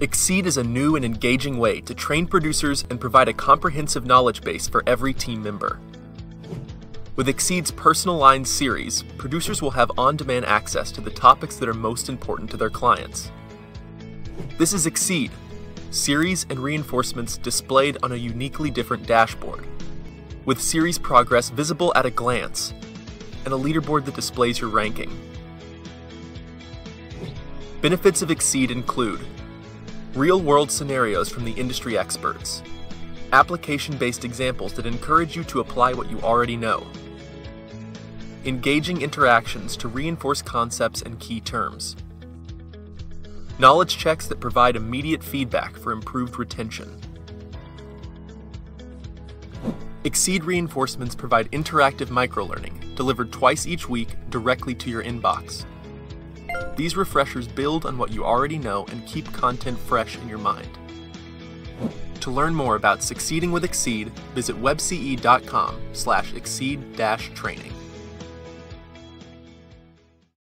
Exceed is a new and engaging way to train producers and provide a comprehensive knowledge base for every team member. With Exceed's personal lines series, producers will have on demand access to the topics that are most important to their clients. This is Exceed, series and reinforcements displayed on a uniquely different dashboard, with series progress visible at a glance, and a leaderboard that displays your ranking. Benefits of Exceed include real world scenarios from the industry experts, application based examples that encourage you to apply what you already know, engaging interactions to reinforce concepts and key terms, knowledge checks that provide immediate feedback for improved retention. Exceed reinforcements provide interactive microlearning delivered twice each week directly to your inbox. These refreshers build on what you already know and keep content fresh in your mind. To learn more about succeeding with Exceed, visit webce.com slash exceed-training.